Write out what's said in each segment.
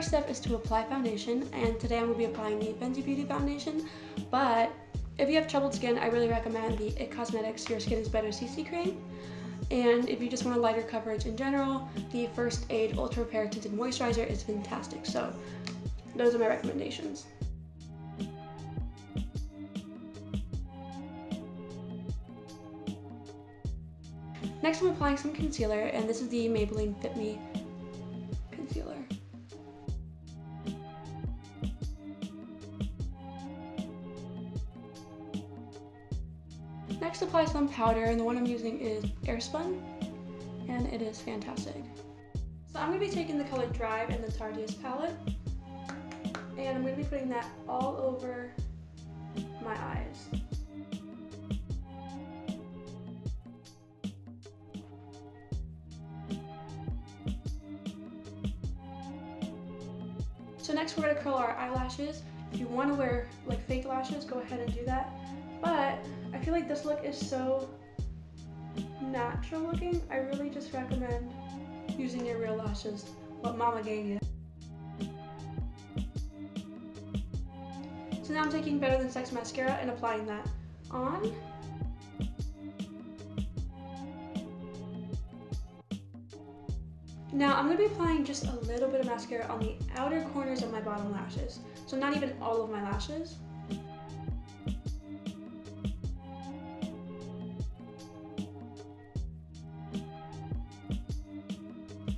step is to apply foundation, and today I'm going to be applying the Fenty Beauty foundation, but if you have troubled skin, I really recommend the IT Cosmetics Your Skin is Better CC Cream. And if you just want a lighter coverage in general, the First Aid Ultra Repair Tinted Moisturizer is fantastic. So those are my recommendations. Next I'm applying some concealer and this is the Maybelline Fit Me concealer. Next apply some powder and the one I'm using is Airspun and it is fantastic. So I'm going to be taking the color Drive in the Tarteist palette and I'm going to be putting that all over my eyes. So next we're going to curl our eyelashes. If you want to wear like fake lashes, go ahead and do that. But I feel like this look is so natural looking. I really just recommend using your real lashes, what mama gave you. So now I'm taking Better Than Sex mascara and applying that on. Now I'm going to be applying just a little bit of mascara on the outer corners of my bottom lashes. So not even all of my lashes.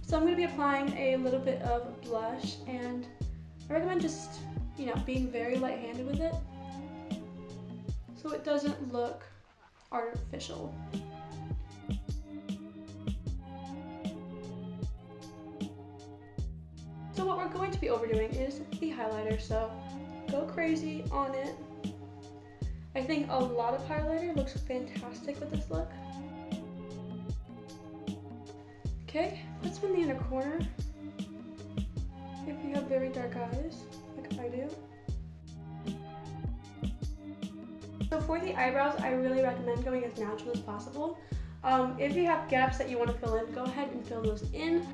So I'm going to be applying a little bit of blush and I recommend just, you know, being very light-handed with it so it doesn't look artificial. Be overdoing is the highlighter, so go crazy on it. I think a lot of highlighter looks fantastic with this look. Okay, put some in the inner corner. If you have very dark eyes, like I do. So for the eyebrows, I really recommend going as natural as possible. Um, if you have gaps that you want to fill in, go ahead and fill those in.